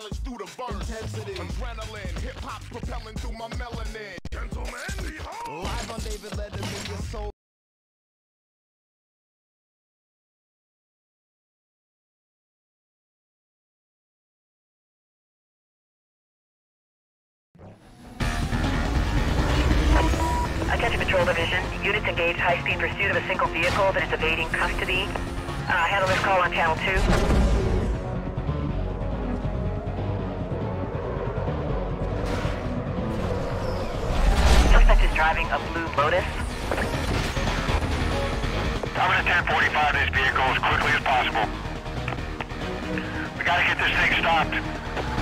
knowledge through the verse. Intensity. Adrenaline, hip hop propelling through my melanin. Gentlemen, behold. Live on David Letterman, your soul. Attention Patrol Division. Units engaged high-speed pursuit of a single vehicle that is evading custody. Uh, handle this call on Channel 2. Driving a blue Lotus. I'm at 1045 this vehicle as quickly as possible. We gotta get this thing stopped.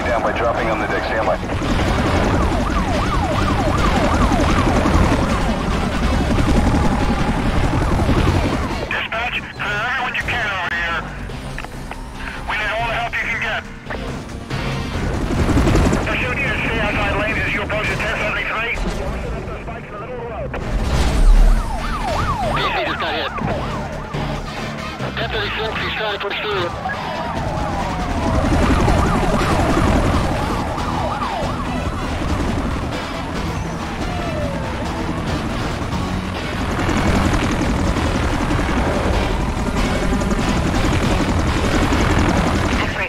Guy down by dropping on the deck. Stand by. Dispatch, clear everyone you can over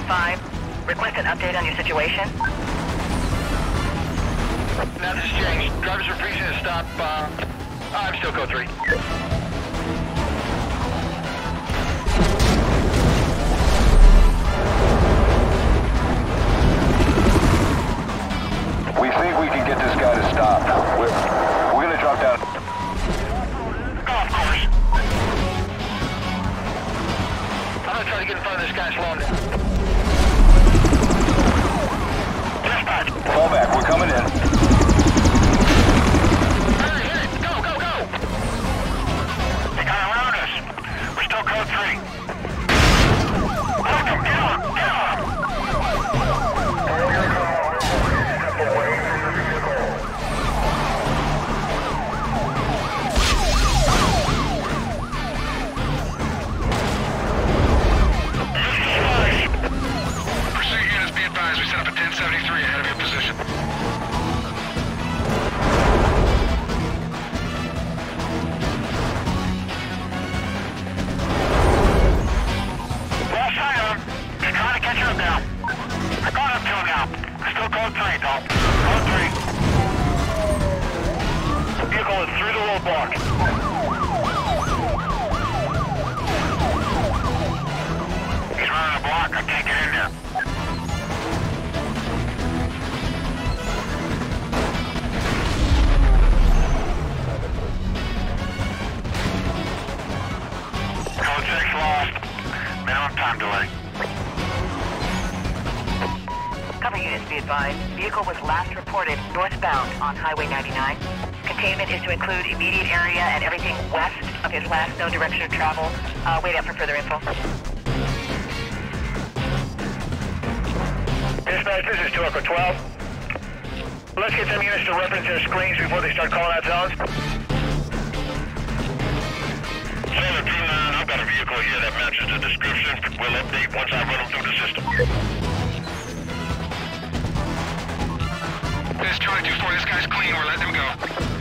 5. Request an update on your situation. Nothing's changed. Drivers are freezing to stop. Uh, I'm still code 3. Through the roadblock. Be advised. Vehicle was last reported northbound on Highway 99. Containment is to include immediate area and everything west of his last known direction of travel. Uh, wait up for further info. Dispatch, this is 2 Echo 12. Let's get them units to reference their screens before they start calling out zones. Sailor 29, I've got a vehicle here that matches the description. We'll update once I run them through the system. This is Charlie 24, this guy's clean, we're letting him go.